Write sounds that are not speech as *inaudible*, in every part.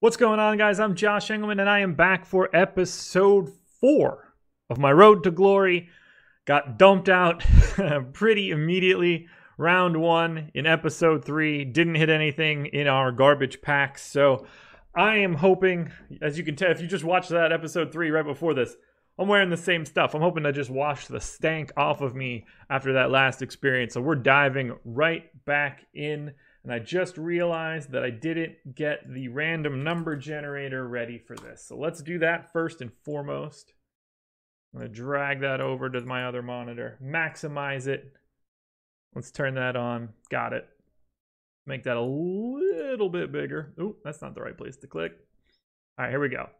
What's going on, guys? I'm Josh Engleman, and I am back for episode four of my Road to Glory. Got dumped out *laughs* pretty immediately. Round one in episode three. Didn't hit anything in our garbage packs. So I am hoping, as you can tell, if you just watched that episode three right before this, I'm wearing the same stuff. I'm hoping to just wash the stank off of me after that last experience. So we're diving right back in. And I just realized that I didn't get the random number generator ready for this. So let's do that first and foremost. I'm to drag that over to my other monitor, maximize it. Let's turn that on. Got it. Make that a little bit bigger. Oh, that's not the right place to click. All right, here we go.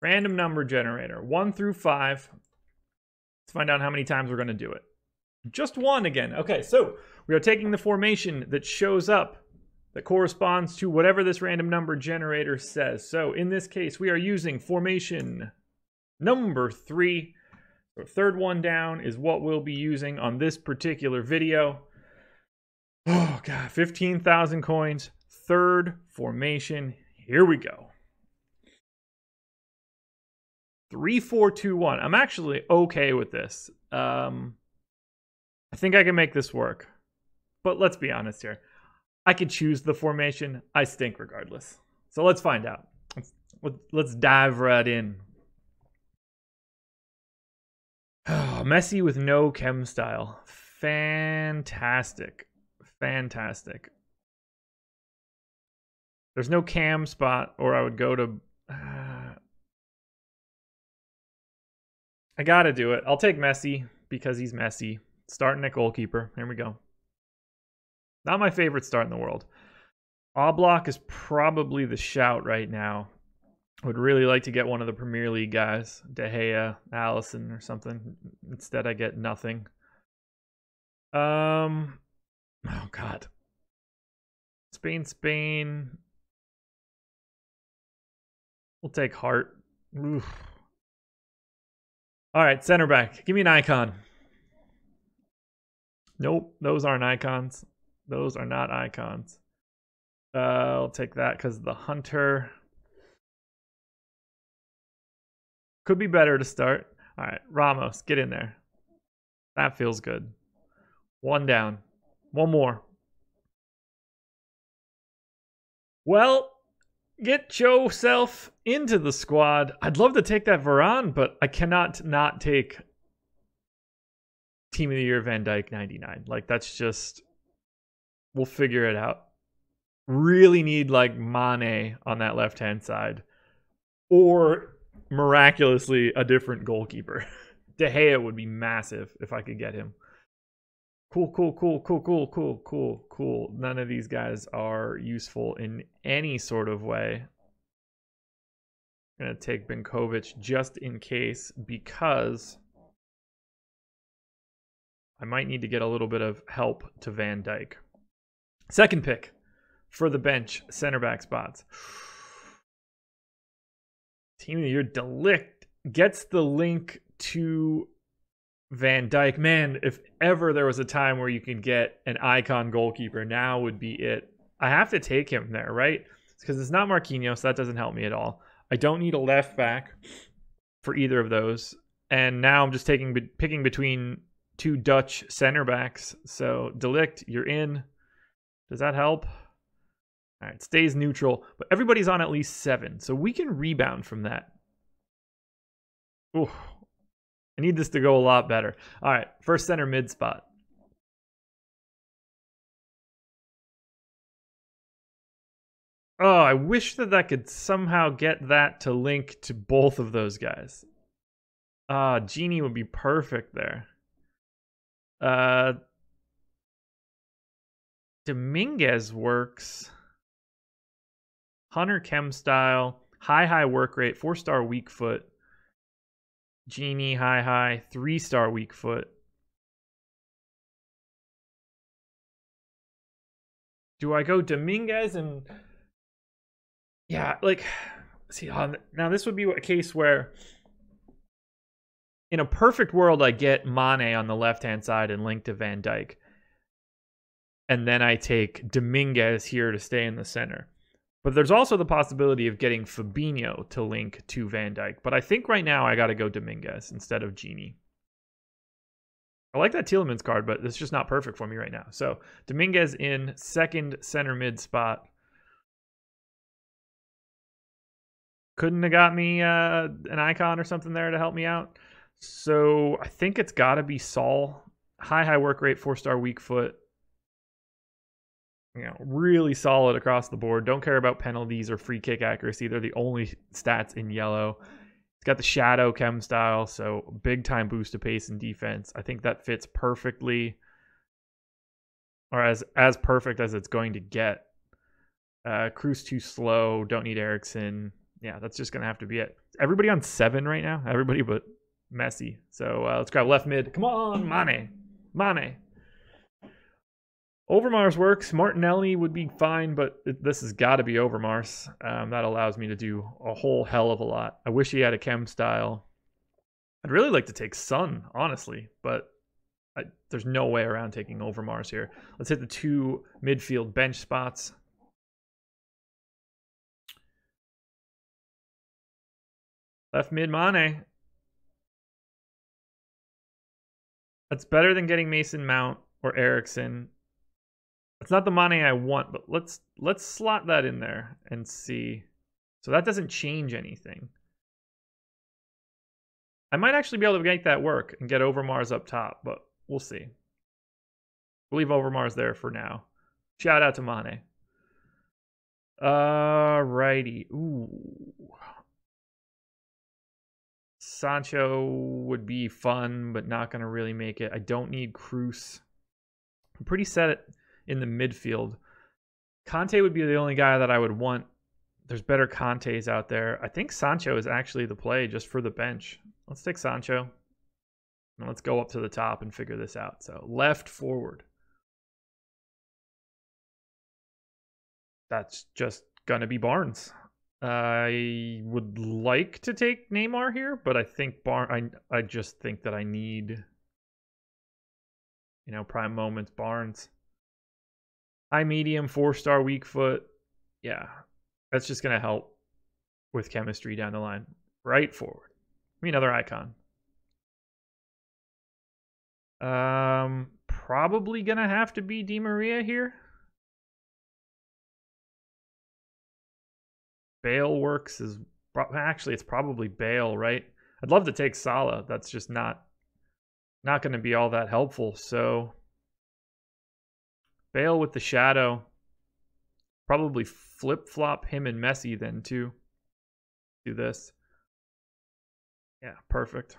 Random number generator, one through five. Let's find out how many times we're to do it. Just one again. Okay, so we are taking the formation that shows up that corresponds to whatever this random number generator says. So in this case, we are using formation number three. So third one down is what we'll be using on this particular video. Oh god, 15,000 coins. Third formation. Here we go. Three, four, two, one. I'm actually okay with this. Um, I think I can make this work. But let's be honest here. I could choose the formation. I stink regardless. So let's find out. Let's, dive right in. Oh, *sighs* Messi with no chem style. Fantastic. Fantastic. There's no cam spot, or I would go to. Uh, *sighs* I gotta do it. I'll take Messi because he's Messi. Starting at goalkeeper. Here we go. Not my favorite start in the world. Oblak is probably the shout right now. Would really like to get one of the Premier League guys, De Gea, Alisson, or something. Instead, I get nothing. Um, oh God, Spain, Spain. We'll take Hart. Oof. All right, center back. Give me an icon. Nope, those aren't icons. Those are not icons. Uh, I'll take that because the hunter could be better to start. All right, Ramos, get in there. That feels good. One down. One more. Well, get yourself into the squad. I'd love to take that Varane, but I cannot not take Team of the Year Van Dijk 99. Like, that's just We'll figure it out. Really need like Mane on that left hand side, or miraculously a different goalkeeper. *laughs* De Gea would be massive if I could get him. Cool, cool, cool, cool, cool, cool, cool, cool. None of these guys are useful in any sort of way. I'm gonna take Benkovic just in case because I might need to get a little bit of help to Van Dijk. Second pick for the bench center back spots. Team of the year, De Ligt gets the link to Van Dijk. Man, if ever there was a time where you can get an icon goalkeeper, now would be it. I have to take him there, right? Because it's not Marquinhos, so that doesn't help me at all. I don't need a left back for either of those. And now I'm just taking picking between two Dutch center backs. So De Ligt, you're in. Does that help? All right, stays neutral, but everybody's on at least seven, so we can rebound from that. Ooh, I need this to go a lot better. All right, first center mid spot. Oh, I wish that I could somehow get that to link to both of those guys. Ah, uh, Gini would be perfect there. Uh, Dominguez works. Hunter Chem style, high high work rate, four star weak foot. Gini high high, three star weak foot. Do I go Dominguez and yeah, like see uh, now this would be a case where in a perfect world I get Mane on the left hand side and link to Van Dijk and then I take Dominguez here to stay in the center. But there's also the possibility of getting Fabinho to link to Van Dijk. But I think right now I got to go Dominguez instead of Gini. I like that Tielemans card, but it's just not perfect for me right now. So Dominguez in second center mid spot. Couldn't have got me uh, an icon or something there to help me out. So I think it's got to be Saul. High, high work rate, four star weak foot. You know, really solid across the board. Don't care about penalties or free kick accuracy. They're the only stats in yellow. It's got the shadow chem style, so big time boost to pace and defense. I think that fits perfectly, or as as perfect as it's going to get. Uh, Kroos too slow. Don't need Eriksen. Yeah, that's just gonna have to be it. Everybody on seven right now. Everybody but Messi. So uh, let's grab left mid. Come on, Mane, Mane. Overmars works. Martinelli would be fine, but it, this has got to be Overmars. Um, that allows me to do a whole hell of a lot. I wish he had a chem style. I'd really like to take Son, honestly, but I, there's no way around taking Overmars here. Let's hit the two midfield bench spots. Left mid Mane. That's better than getting Mason Mount or Eriksen. It's not the money I want, but let's let's slot that in there and see. So that doesn't change anything. I might actually be able to make that work and get Overmars up top, but we'll see. We'll leave Overmars there for now. Shout out to Mane. Alrighty. Ooh. Sancho would be fun, but not going to really make it. I don't need Kroos. I'm pretty set in the midfield. Kanté would be the only guy that I would want. There's better Kantés out there. I think Sancho is actually the play just for the bench. Let's take Sancho. And let's go up to the top and figure this out. So left forward. That's just going to be Barnes. I would like to take Neymar here, but I think Bar I I just think that I need you know, prime moments Barnes. High medium, four star weak foot. Yeah. That's just gonna help with chemistry down the line. Right forward. Give me another icon. Um probably gonna have to be Di Maria here. Bale works is actually it's probably Bale, right? I'd love to take Salah. That's just not not going to be all that helpful. So Bale with the shadow. Probably flip flop him and Messi then too. Do this. Yeah, perfect.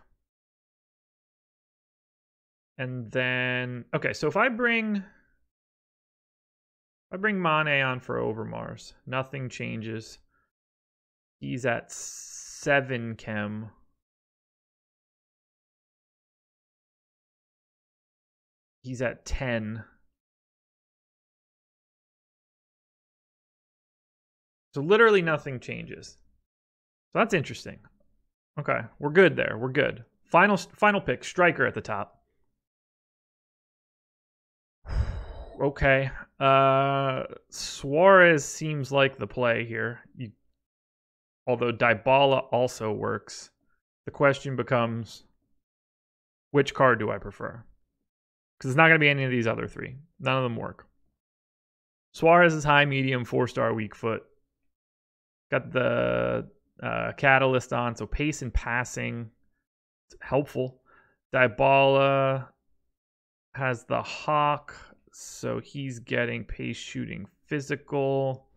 And then okay, so if I bring I bring Mane on for Overmars, nothing changes. He's at seven chem. He's at 10. So literally nothing changes. So that's interesting. Okay, we're good there. We're good. Final final pick, striker at the top. *sighs* okay. Uh Suarez seems like the play here. You although Dybala also works, the question becomes which card do I prefer? Because it's not going to be any of these other three. None of them work. Suarez is high, medium, four star, weak foot. Got the uh, catalyst on, so pace and passing, helpful. Dybala has the hawk, so he's getting pace, shooting, physical.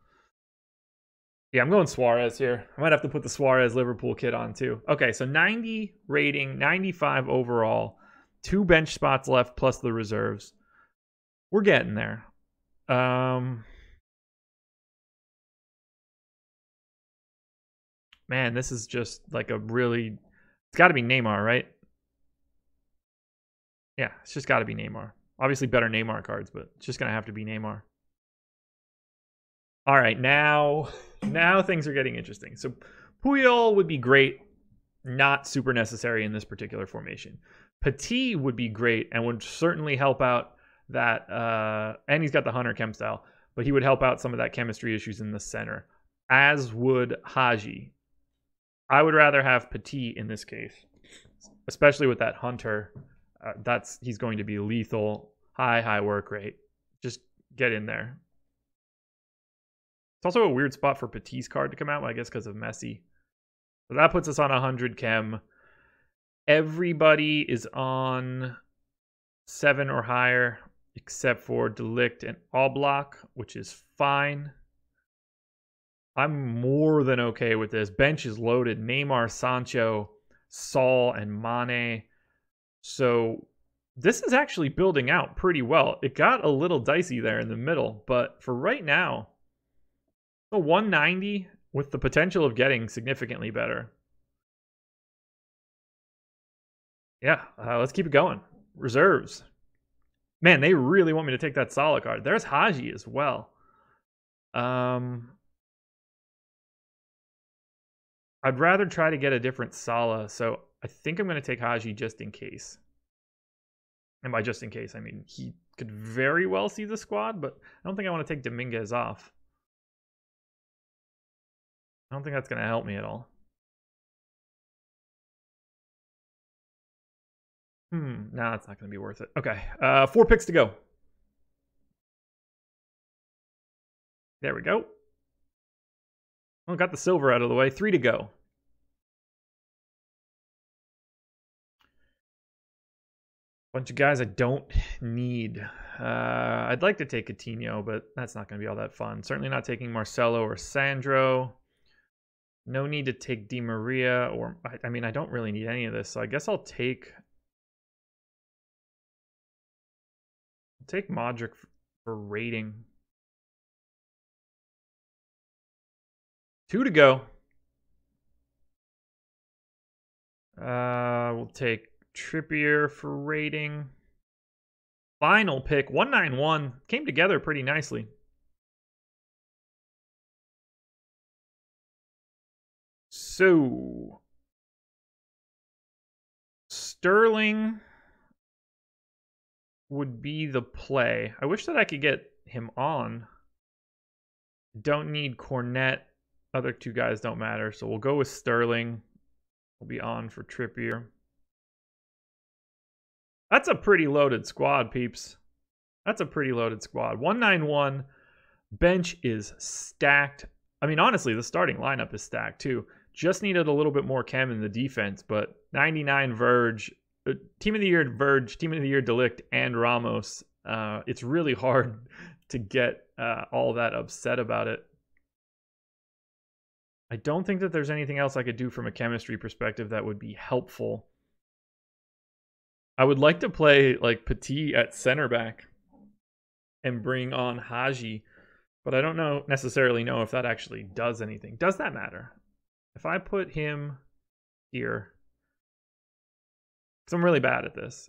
Yeah, I'm going Suarez here. I might have to put the Suarez Liverpool kit on too. Okay, so 90 rating, 95 overall, two bench spots left plus the reserves. We're getting there. Um, man, this is just like a really. It's got to be Neymar, right? Yeah, it's just got to be Neymar. Obviously, better Neymar cards, but it's just gonna have to be Neymar. All right, now now things are getting interesting. So Puyol would be great, not super necessary in this particular formation. Petit would be great and would certainly help out that uh and he's got the hunter chem style, but he would help out some of that chemistry issues in the center. as would Hagi. I would rather have Petit in this case, especially with that Hunter. Uh, that's he's going to be lethal, high high work rate. Just get in there. It's also a weird spot for Petit's card to come out, I guess, because of Messi. So that puts us on 100 chem. Everybody is on seven or higher, except for de Ligt and Oblak, which is fine. I'm more than okay with this. Bench is loaded. Neymar, Sancho, Saul, and Mane. So this is actually building out pretty well. It got a little dicey there in the middle, but for right now, the 190 with the potential of getting significantly better. Yeah, uh, let's keep it going. Reserves. Man, they really want me to take that Salah card. There's Hagi as well. Um, I'd rather try to get a different Salah, so I think I'm going to take Hagi just in case. And by just in case, I mean he could very well see the squad, but I don't think I want to take Dominguez off. I don't think that's going to help me at all. Hmm, no, nah, it's not going to be worth it. Okay, uh, four picks to go. There we go. Well, got the silver out of the way. Three to go. Bunch of guys I don't need. Uh, I'd like to take Coutinho, but that's not going to be all that fun. Certainly not taking Marcelo or Sandro. No need to take Di Maria, or I, I mean, I don't really need any of this, so I guess I'll take I'll take Modric for rating. Two to go. Uh, we'll take Trippier for rating. Final pick 191 came together pretty nicely. So Sterling would be the play. I wish that I could get him on. Don't need Cornet other two guys don't matter, so we'll go with Sterling. We'll be on for Trippier. That's a pretty loaded squad, peeps. That's a pretty loaded squad. 191. Bench is stacked. I mean, honestly, the starting lineup is stacked too. Just needed a little bit more chem in the defense, but 99 Verge, uh, Team of the Year Verge, Team of the Year De Ligt, and Ramos. Uh, it's really hard *laughs* to get uh, all that upset about it. I don't think that there's anything else I could do from a chemistry perspective that would be helpful. I would like to play like Petit at center back and bring on Hagi, but I don't know necessarily know if that actually does anything. Does that matter? If I put him here, because I'm really bad at this.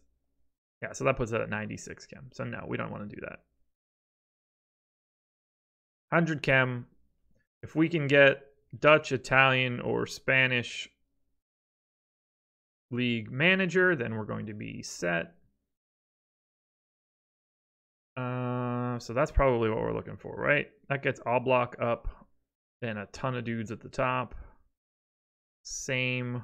Yeah, so that puts it at 96 chem. So no, we don't want to do that. 100 chem. If we can get Dutch, Italian, or Spanish league manager, then we're going to be set. Uh, so that's probably what we're looking for, right? That gets Oblak up and a ton of dudes at the top. Same.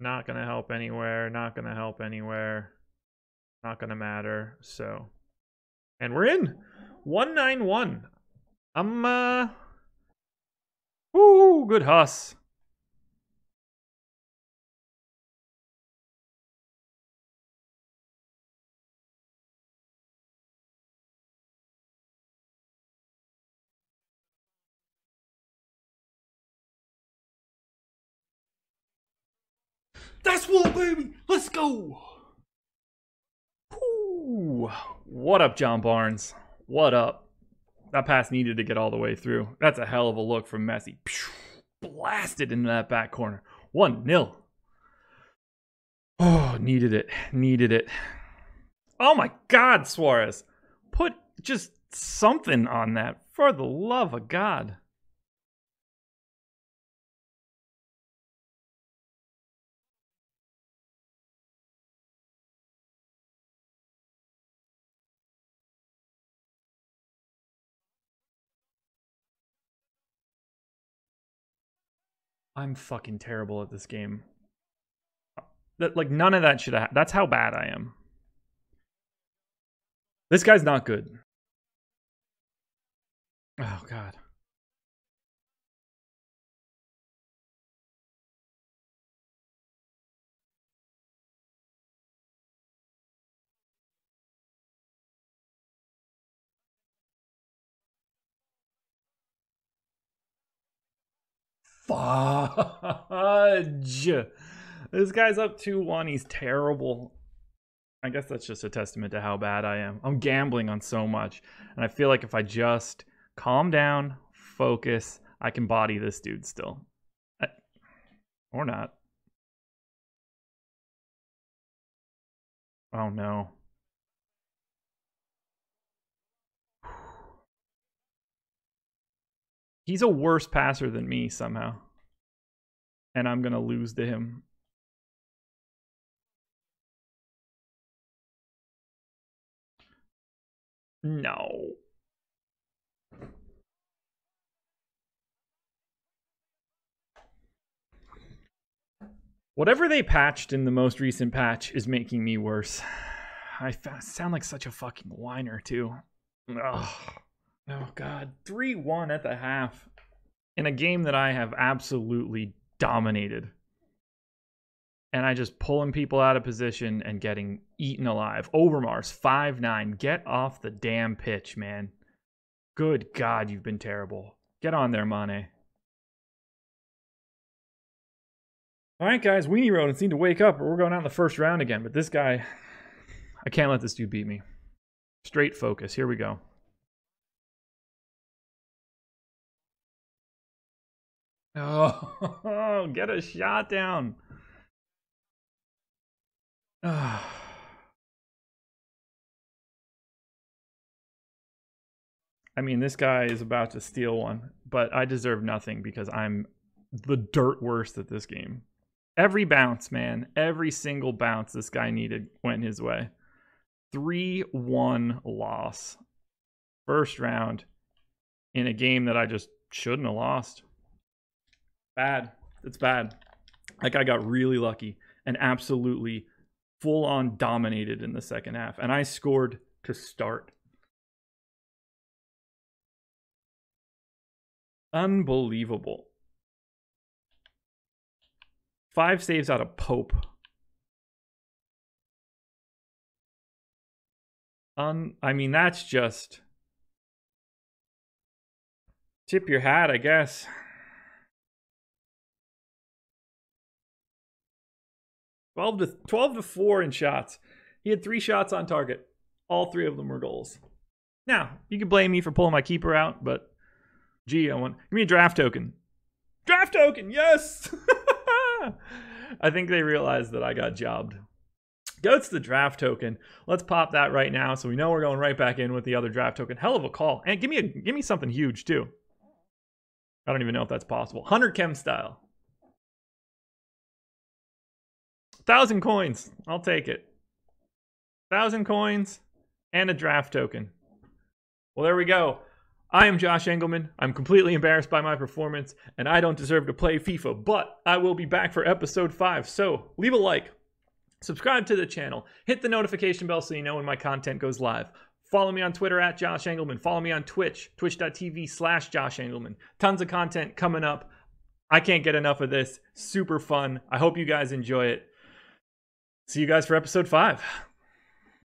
Not going to help anywhere. Not going to help anywhere. Not going to matter. So, and we're in. 191. I'm, uh, ooh, good Huss. That's what, baby. Let's go. Ooh. What up, John Barnes? What up? That pass needed to get all the way through. That's a hell of a look from Messi. Blasted into that back corner. 1 nil. Oh, needed it. Needed it. Oh my God, Suarez. Put just something on that for the love of God. I'm fucking terrible at this game. That like none of that should have. That's how bad I am. This guy's not good. Oh god. Fudge. This guy's up 2 1. He's terrible. I guess that's just a testament to how bad I am. I'm gambling on so much. And I feel like if I just calm down, focus, I can body this dude still. I, or not. Oh no. He's a worse passer than me somehow. And I'm going to lose to him. No. Whatever they patched in the most recent patch is making me worse. I sound like such a fucking whiner, too. Ugh. Oh god, 3-1 at the half in a game that I have absolutely dominated. And I just pulling people out of position and getting eaten alive. Overmars 5-9. Get off the damn pitch, man. Good god, you've been terrible. Get on there, Mane. All right, guys, Weenie Rodents need to wake up or we're going out in the first round again. But this guy, I can't let this dude beat me. Straight focus. Here we go. Oh, *laughs* get a shot down. *sighs* I mean, this guy is about to steal one, but I deserve nothing because I'm the dirt worst at this game. Every bounce, man, every single bounce this guy needed went his way. 3 1 loss. First round in a game that I just shouldn't have lost. Bad. It's bad. That guy got really lucky and absolutely full on dominated in the second half. And I scored to start. Unbelievable. Five saves out of Pope. Un I mean, that's just tip your hat, I guess. 12 to 12 to 4 in shots. He had three shots on target. All three of them were goals. Now, you can blame me for pulling my keeper out, but gee, I want give me a draft token. Draft token, yes! *laughs* I think they realized that I got jobbed. Goats the draft token. Let's pop that right now so we know we're going right back in with the other draft token. Hell of a call. And give me a give me something huge too. I don't even know if that's possible. 100 chem style. Thousand coins. I'll take it. Thousand coins and a draft token. Well, there we go. I am Josh Engleman. I'm completely embarrassed by my performance, and I don't deserve to play FIFA, but I will be back for episode 5. So leave a like, subscribe to the channel, hit the notification bell so you know when my content goes live. Follow me on Twitter at Josh Engleman. Follow me on Twitch, twitch.tv slash Josh Engleman. Tons of content coming up. I can't get enough of this. Super fun. I hope you guys enjoy it. See you guys for episode five.